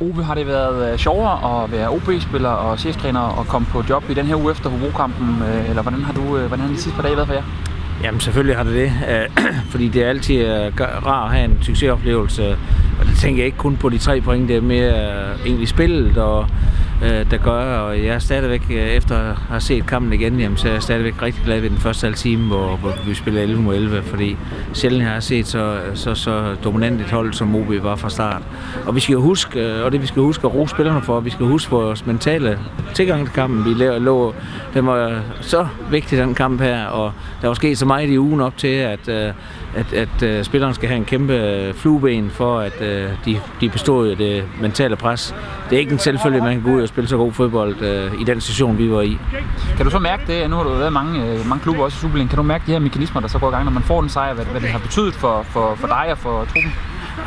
Ove, har det været øh, sjovere at være OB-spiller og cheftræner og komme på job i den her uge efter Hobro-kampen, øh, eller hvordan har du, øh, hvordan har de sidste par dage været for jer? Jamen selvfølgelig har det det, fordi det er altid rart at have en succesoplevelse, og det tænker jeg ikke kun på de tre point, det er mere egentlig spillet og øh, der gør, og jeg er stadigvæk, øh, efter at have set kampen igen, jamen, så er jeg stadigvæk rigtig glad ved den første halv time, hvor, hvor vi spiller 11 mod 11, fordi sjældent har jeg set så, så, så dominant et hold, som OB var fra start. Og vi skal jo huske, øh, og det vi skal huske at rose spillerne for, vi skal huske vores mentale tilgang til kampen. Vi lå, den var så vigtig, den kamp her, og der var sket så meget i ugen op til, at, øh, at, at, at spillerne skal have en kæmpe flueben for, at de, de bestod det mentale pres. Det er ikke en selvfølge, man kan gå ud at spille så god fodbold øh, i den station, vi var i. Kan du så mærke det, nu har du været mange, øh, mange klubber også i Superligaen, kan du mærke de her mekanismer, der så går i gang, når man får den sejr, hvad, hvad det har betydet for, for, for dig og for truppen?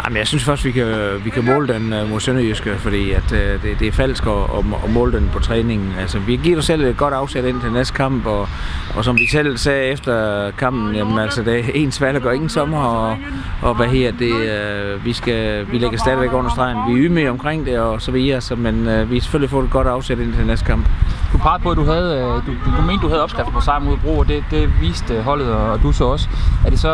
Jamen, jeg synes først, vi kan, vi kan måle den øh, mod Sønderjyske, fordi at, øh, det, det er falsk at, at, måle den på træningen. Altså, vi giver os selv et godt afsæt ind til næste kamp, og, og som vi selv sagde efter kampen, jamen, altså, det er en svalg gør ingen sommer, og, og hvad her, det, øh, vi, skal, vi lægger stadigvæk under stregen. Vi er ymige omkring det, og så videre, så, men uh, vi har selvfølgelig fået et godt afsæt ind til næste kamp. Du pegede på, at du, havde, du, du mente, du havde opskriften på sejr mod Bro, og det, det viste holdet, og du så også. Er det så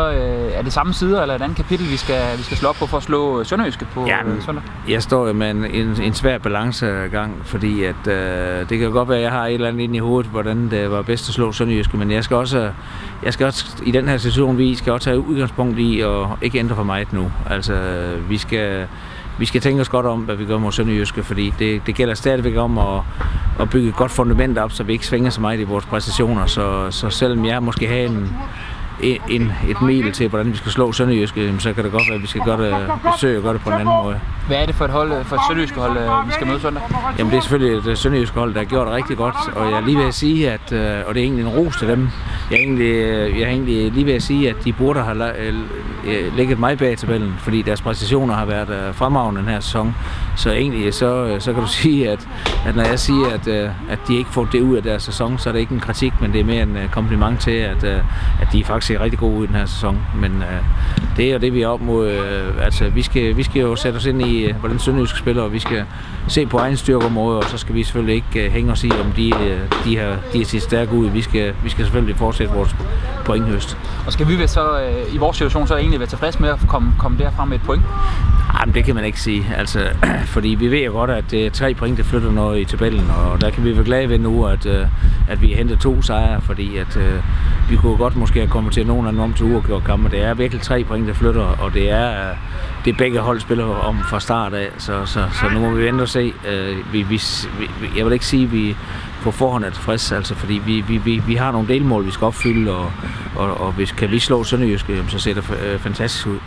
er det samme sider eller et andet kapitel, vi skal, vi skal slå op på for at slå Sønderjyske på ja, søndag? Jeg står jo med en, en, en svær balancegang, fordi at, øh, det kan godt være, at jeg har et eller andet ind i hovedet, hvordan det var bedst at slå Sønderjyske, men jeg skal også, jeg skal også i den her situation, vi skal også tage udgangspunkt i og ikke ændre for meget nu. Altså, vi skal, vi skal tænke os godt om, hvad vi gør mod Sønderjyske, fordi det, det gælder stadigvæk om at, at bygge et godt fundament op, så vi ikke svinger så meget i vores præstationer. Så, så selvom jeg måske har en, en, et mail til, hvordan vi skal slå Sønderjyske, så kan det godt være, at vi skal gøre det, besøge og gøre det på en anden måde. Hvad er det for et hold, for et Sønderjyske hold, øh, vi skal møde søndag? Jamen det er selvfølgelig et øh, Sønderjyske hold, der har gjort det rigtig godt, og jeg er lige ved at sige, at, øh, og det er egentlig en ros til dem, jeg er egentlig, jeg er egentlig lige ved at sige, at de burde have ligget mig bag tabellen, fordi deres præstationer har været fremragende den her sæson. Så egentlig så, så kan du sige, at, at når jeg siger, at, at de ikke får det ud af deres sæson, så er det ikke en kritik, men det er mere en kompliment til, at, at de faktisk ser rigtig gode ud i den her sæson. Men uh, det er jo det, vi er op mod. Uh, altså, vi skal, vi skal jo sætte os ind i, uh, hvordan Sønderjysk spiller, og vi skal se på egen styrkeområde, og så skal vi selvfølgelig ikke uh, hænge os i, om de, uh, de, her, de er set stærke ud. Vi skal, vi skal selvfølgelig fortsætte vores pointhøst. Og skal vi så uh, i vores situation så egentlig være tilfredse med at komme, komme derfra med et point? Jamen, det kan man ikke sige. Altså, fordi vi ved jo godt, at det er tre point, der flytter noget i tabellen, og der kan vi være glade ved nu, at, at vi henter to sejre, fordi at, vi kunne godt måske have kommet til nogen anden om til uafgjort kampe. det er virkelig tre point, der flytter, og det er, øh, det er begge hold spiller om fra start af, så, så, så nu må vi vente og se. Øh, vi, vi, jeg vil ikke sige, at vi på forhånd er tilfredse, altså, fordi vi, vi, vi, vi har nogle delmål, vi skal opfylde, og, og, og hvis kan vi slå Sønderjyske, så ser det øh, fantastisk ud.